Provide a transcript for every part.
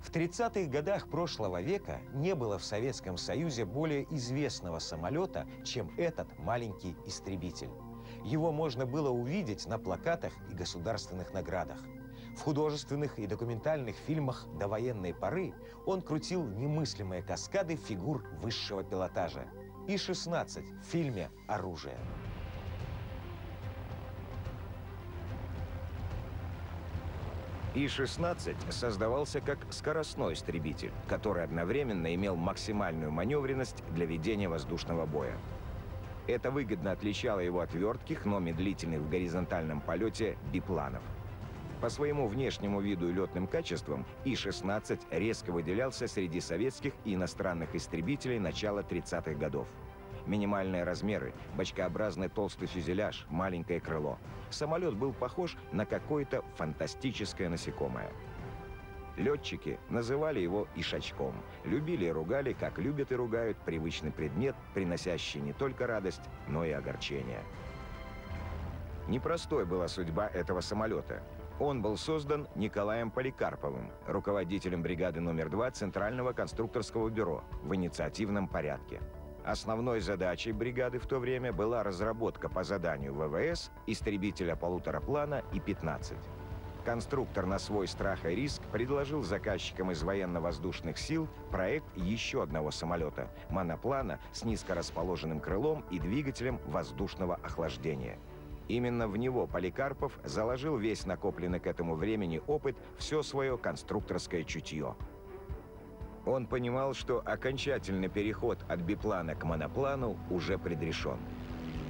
В 30-х годах прошлого века не было в Советском Союзе более известного самолета, чем этот маленький истребитель. Его можно было увидеть на плакатах и государственных наградах. В художественных и документальных фильмах до военной поры он крутил немыслимые каскады фигур высшего пилотажа. И-16 в фильме «Оружие». И-16 создавался как скоростной истребитель, который одновременно имел максимальную маневренность для ведения воздушного боя. Это выгодно отличало его от вертких, но медлительных в горизонтальном полете бипланов. По своему внешнему виду и летным качествам И-16 резко выделялся среди советских и иностранных истребителей начала 30-х годов. Минимальные размеры, бочкообразный толстый фюзеляж, маленькое крыло. Самолет был похож на какое-то фантастическое насекомое. Летчики называли его ишачком. Любили и ругали, как любят и ругают, привычный предмет, приносящий не только радость, но и огорчение. Непростой была судьба этого самолета. Он был создан Николаем Поликарповым, руководителем бригады номер 2 Центрального конструкторского бюро в инициативном порядке. Основной задачей бригады в то время была разработка по заданию ВВС истребителя полутораплана И-15. Конструктор на свой страх и риск предложил заказчикам из военно-воздушных сил проект еще одного самолета – моноплана с низкорасположенным крылом и двигателем воздушного охлаждения. Именно в него Поликарпов заложил весь накопленный к этому времени опыт, все свое конструкторское чутье. Он понимал, что окончательный переход от биплана к моноплану уже предрешен.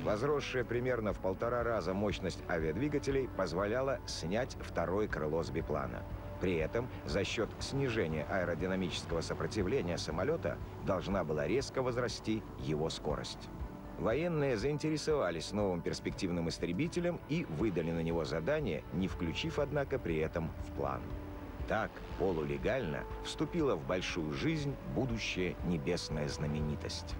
Возросшая примерно в полтора раза мощность авиадвигателей позволяла снять второе крыло с биплана. При этом за счет снижения аэродинамического сопротивления самолета должна была резко возрасти его скорость. Военные заинтересовались новым перспективным истребителем и выдали на него задание, не включив, однако, при этом в план. Так, полулегально, вступила в большую жизнь будущая небесная знаменитость.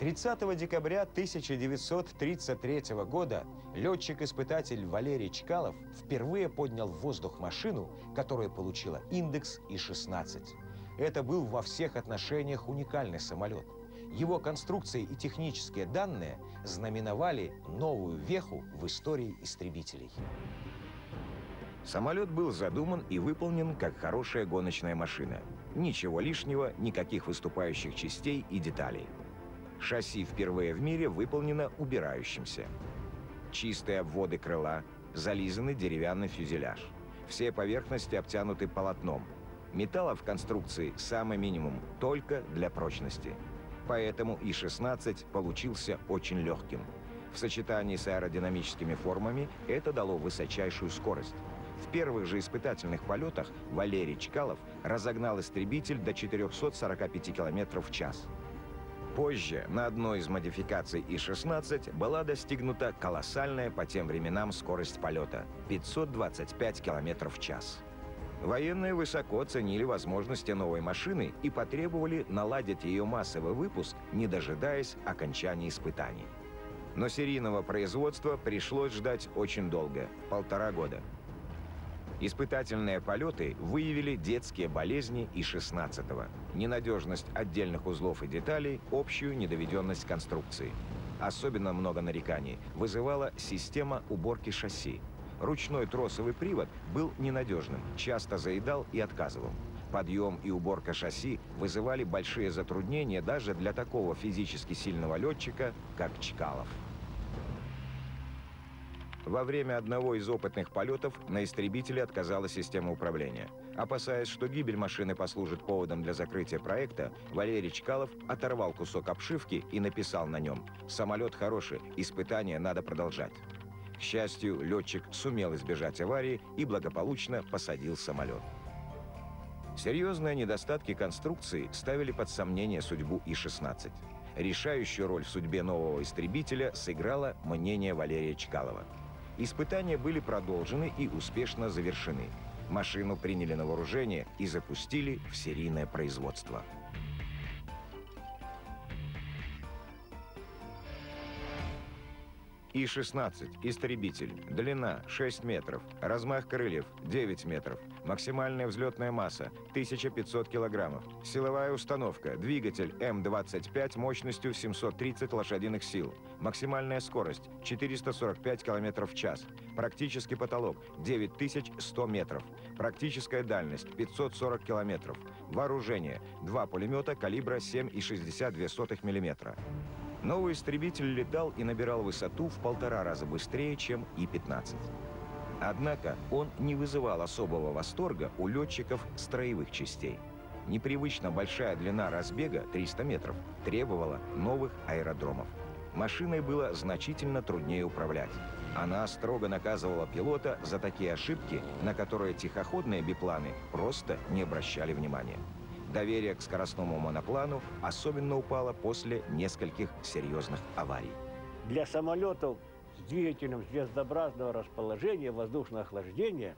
30 декабря 1933 года летчик-испытатель Валерий Чкалов впервые поднял в воздух машину, которая получила индекс И-16. Это был во всех отношениях уникальный самолет. Его конструкции и технические данные знаменовали новую веху в истории истребителей. Самолет был задуман и выполнен как хорошая гоночная машина. Ничего лишнего, никаких выступающих частей и деталей. Шасси впервые в мире выполнено убирающимся. Чистые обводы крыла, зализанный деревянный фюзеляж. Все поверхности обтянуты полотном. Металла в конструкции самый минимум, только для прочности. Поэтому И-16 получился очень легким. В сочетании с аэродинамическими формами это дало высочайшую скорость. В первых же испытательных полетах Валерий Чкалов разогнал истребитель до 445 км в час. Позже на одной из модификаций И-16 была достигнута колоссальная по тем временам скорость полета – 525 км в час. Военные высоко ценили возможности новой машины и потребовали наладить ее массовый выпуск, не дожидаясь окончания испытаний. Но серийного производства пришлось ждать очень долго – полтора года. Испытательные полеты выявили детские болезни и 16-го, ненадежность отдельных узлов и деталей, общую недоведенность конструкции. Особенно много нареканий вызывала система уборки шасси. Ручной тросовый привод был ненадежным, часто заедал и отказывал. Подъем и уборка шасси вызывали большие затруднения даже для такого физически сильного летчика, как Чкалов. Во время одного из опытных полетов на истребителе отказала система управления. Опасаясь, что гибель машины послужит поводом для закрытия проекта, Валерий Чкалов оторвал кусок обшивки и написал на нем «Самолет хороший, испытания надо продолжать». К счастью, летчик сумел избежать аварии и благополучно посадил самолет. Серьезные недостатки конструкции ставили под сомнение судьбу И-16. Решающую роль в судьбе нового истребителя сыграло мнение Валерия Чкалова. Испытания были продолжены и успешно завершены. Машину приняли на вооружение и запустили в серийное производство. И-16 истребитель. Длина 6 метров. Размах крыльев 9 метров. Максимальная взлетная масса 1500 килограммов. Силовая установка. Двигатель М-25 мощностью 730 лошадиных сил. Максимальная скорость 445 километров в час. Практический потолок 9100 метров. Практическая дальность 540 километров. Вооружение. Два пулемета калибра 7,62 мм. Новый истребитель летал и набирал высоту в полтора раза быстрее, чем И-15. Однако он не вызывал особого восторга у летчиков строевых частей. Непривычно большая длина разбега, 300 метров, требовала новых аэродромов. Машиной было значительно труднее управлять. Она строго наказывала пилота за такие ошибки, на которые тихоходные бипланы просто не обращали внимания. Доверие к скоростному моноплану особенно упало после нескольких серьезных аварий. Для самолетов с двигателем звездообразного расположения, воздушного охлаждения,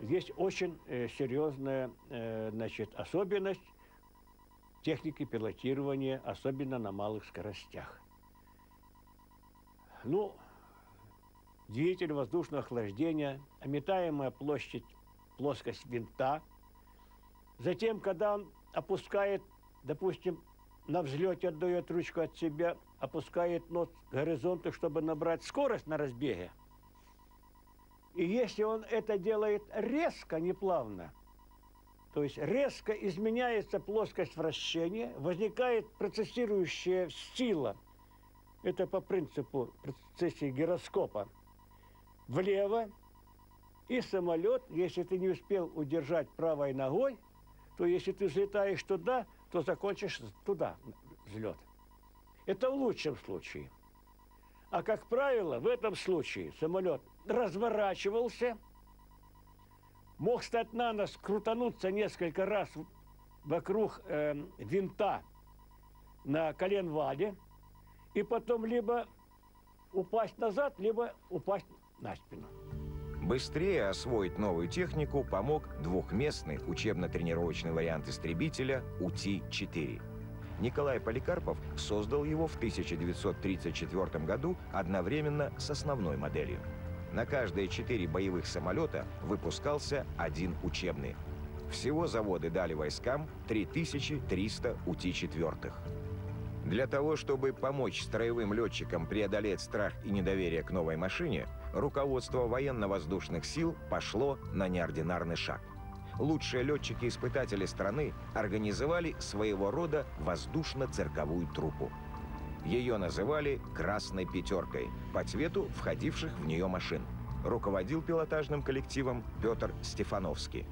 здесь очень э, серьезная э, значит, особенность техники пилотирования, особенно на малых скоростях. Ну, двигатель воздушного охлаждения, ометаемая площадь, плоскость винта – Затем, когда он опускает, допустим, на взлете отдает ручку от себя, опускает нос к горизонту, чтобы набрать скорость на разбеге. И если он это делает резко, неплавно, то есть резко изменяется плоскость вращения, возникает процессирующая сила, это по принципу процессии гироскопа, влево, и самолет, если ты не успел удержать правой ногой, то если ты взлетаешь туда, то закончишь туда взлет. Это в лучшем случае. А как правило, в этом случае самолет разворачивался, мог стать на нос, крутануться несколько раз вокруг э, винта на коленвале, и потом либо упасть назад, либо упасть на спину. Быстрее освоить новую технику помог двухместный учебно-тренировочный вариант истребителя УТИ-4. Николай Поликарпов создал его в 1934 году одновременно с основной моделью. На каждые четыре боевых самолета выпускался один учебный. Всего заводы дали войскам 3300 УТИ-4. Для того, чтобы помочь строевым летчикам преодолеть страх и недоверие к новой машине, руководство военно-воздушных сил пошло на неординарный шаг. Лучшие летчики-испытатели страны организовали своего рода воздушно-цирковую труппу. Ее называли «красной пятеркой» по цвету входивших в нее машин. Руководил пилотажным коллективом Петр Стефановский.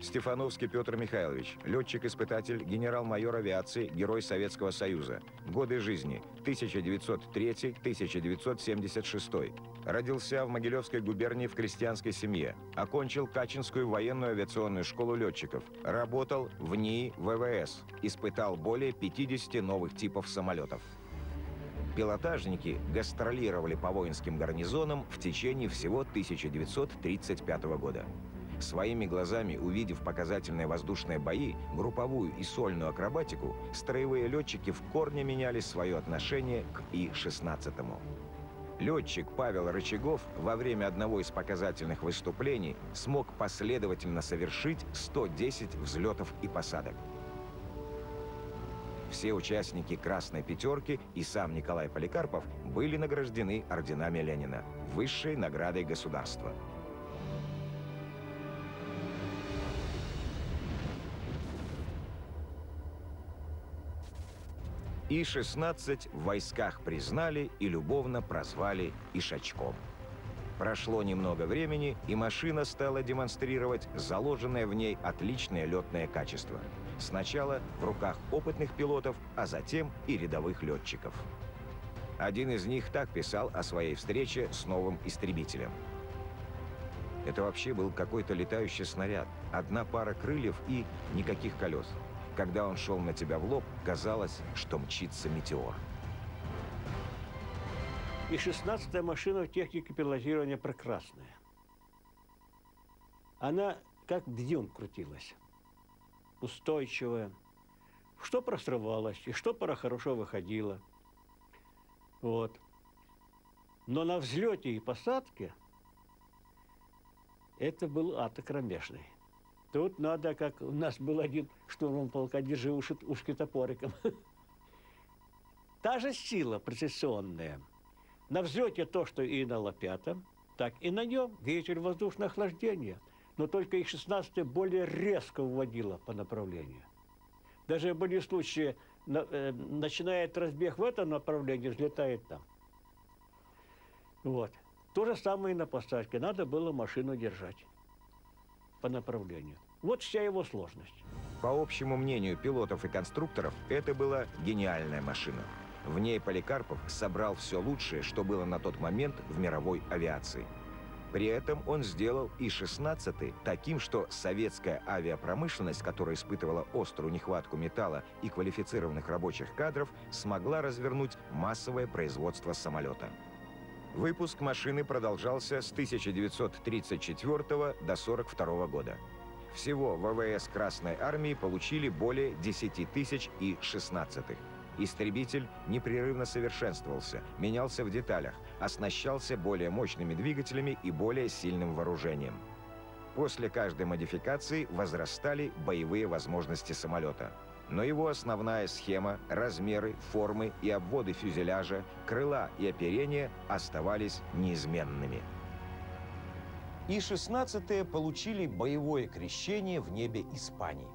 Стефановский Петр Михайлович, летчик-испытатель, генерал-майор авиации, герой Советского Союза. Годы жизни 1903-1976. Родился в Могилевской губернии в крестьянской семье. Окончил Качинскую военную авиационную школу летчиков. Работал в НИИ ВВС. Испытал более 50 новых типов самолетов. Пилотажники гастролировали по воинским гарнизонам в течение всего 1935 года. Своими глазами увидев показательные воздушные бои, групповую и сольную акробатику, строевые летчики в корне меняли свое отношение к И-16. Летчик Павел Рычагов во время одного из показательных выступлений смог последовательно совершить 110 взлетов и посадок. Все участники «Красной пятерки» и сам Николай Поликарпов были награждены орденами Ленина, высшей наградой государства. И-16 в войсках признали и любовно прозвали Ишачком. Прошло немного времени, и машина стала демонстрировать заложенное в ней отличное летное качество. Сначала в руках опытных пилотов, а затем и рядовых летчиков. Один из них так писал о своей встрече с новым истребителем. Это вообще был какой-то летающий снаряд, одна пара крыльев и никаких колес. Когда он шел на тебя в лоб, казалось, что мчится метеор. И шестнадцатая машина в технике пилотирования прекрасная. Она как бьюн крутилась. Устойчивая. Что просрывалось, и что пора хорошо выходило. Вот. Но на взлете и посадке это был ад кромешный. Тут надо, как у нас был один штурман полка, держи уши, ушки топориком. Та же сила процессионная. На взлете то, что и на Лопятом, так и на нем двигатель воздушного охлаждения. Но только их 16 более резко вводила по направлению. Даже были случаи, э, начинает разбег в этом направлении, взлетает там. Вот. То же самое и на посадке. Надо было машину держать по направлению. Вот вся его сложность. По общему мнению пилотов и конструкторов, это была гениальная машина. В ней Поликарпов собрал все лучшее, что было на тот момент в мировой авиации. При этом он сделал И-16 таким, что советская авиапромышленность, которая испытывала острую нехватку металла и квалифицированных рабочих кадров, смогла развернуть массовое производство самолета. Выпуск машины продолжался с 1934 до 1942 года. Всего ВВС Красной Армии получили более 10 тысяч и 16 -х. Истребитель непрерывно совершенствовался, менялся в деталях, оснащался более мощными двигателями и более сильным вооружением. После каждой модификации возрастали боевые возможности самолета. Но его основная схема, размеры, формы и обводы фюзеляжа, крыла и оперения оставались неизменными. И-16 получили боевое крещение в небе Испании.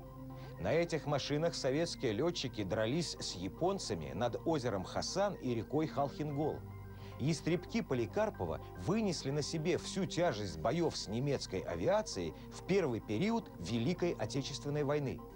На этих машинах советские летчики дрались с японцами над озером Хасан и рекой Халхингол. Истребки Поликарпова вынесли на себе всю тяжесть боев с немецкой авиацией в первый период Великой Отечественной войны –